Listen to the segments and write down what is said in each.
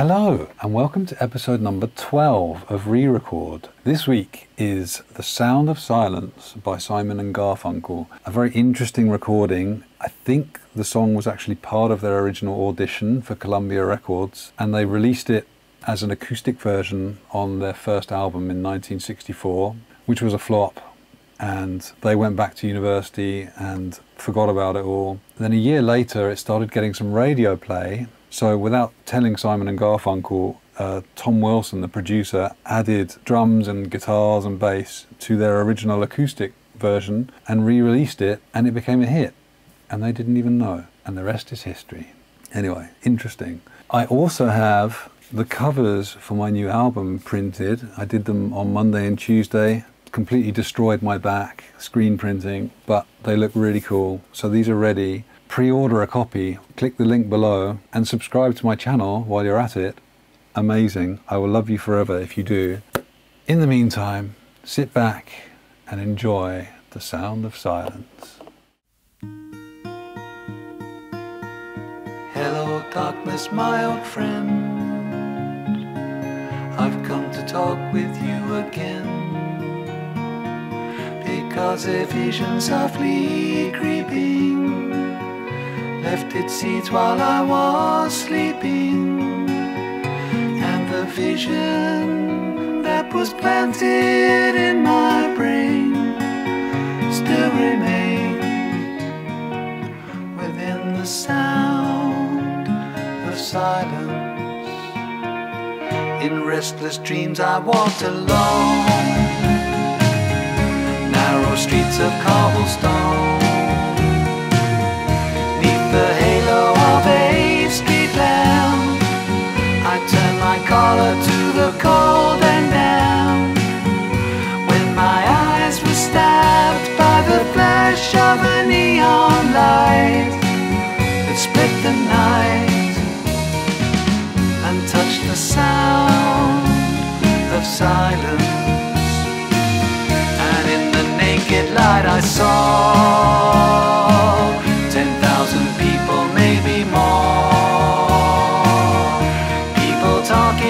Hello, and welcome to episode number 12 of Re Record. This week is The Sound of Silence by Simon and Garfunkel. A very interesting recording. I think the song was actually part of their original audition for Columbia Records, and they released it as an acoustic version on their first album in 1964, which was a flop. And they went back to university and forgot about it all. Then a year later, it started getting some radio play. So, without telling Simon and Garfunkel, uh, Tom Wilson, the producer, added drums and guitars and bass to their original acoustic version and re released it, and it became a hit. And they didn't even know. And the rest is history. Anyway, interesting. I also have the covers for my new album printed. I did them on Monday and Tuesday. Completely destroyed my back screen printing, but they look really cool. So these are ready. Pre order a copy, click the link below, and subscribe to my channel while you're at it. Amazing. I will love you forever if you do. In the meantime, sit back and enjoy the sound of silence. Hello, darkness, my old friend. I've come to talk with you again. Because vision softly creeping left its seeds while I was sleeping. And the vision that was planted in my brain still remains within the sound of silence. In restless dreams, I walked alone, narrow streets of cobblestone. Collar cold and damp. When my eyes were stabbed by the flash of a neon light that split the night and touched the sound of silence. And in the naked light, I saw ten thousand people, maybe more. People talking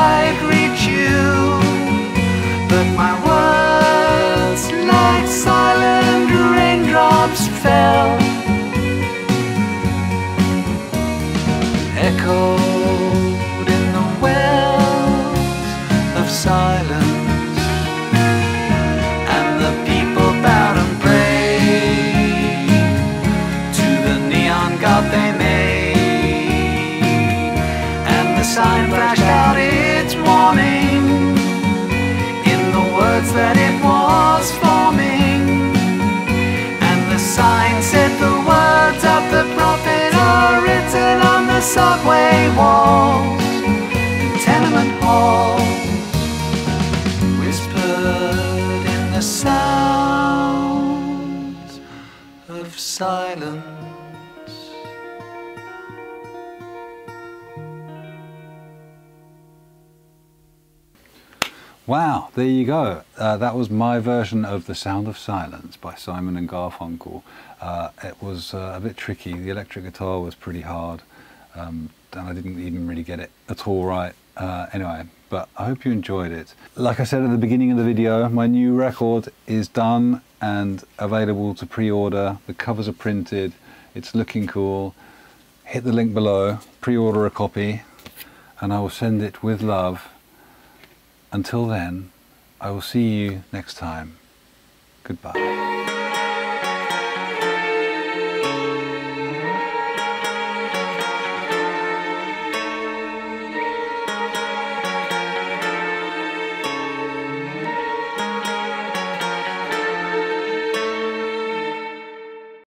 sign flashed out its warning in the words that it was forming. And the sign said the words of the prophet are written on the subway walls and tenement halls, whispered in the sounds of silence. Wow, there you go. Uh, that was my version of The Sound of Silence by Simon and Garfunkel. Uh, it was uh, a bit tricky. The electric guitar was pretty hard, um, and I didn't even really get it at all right. Uh, anyway, but I hope you enjoyed it. Like I said at the beginning of the video, my new record is done and available to pre-order. The covers are printed. It's looking cool. Hit the link below, pre-order a copy, and I will send it with love until then, I will see you next time. Goodbye.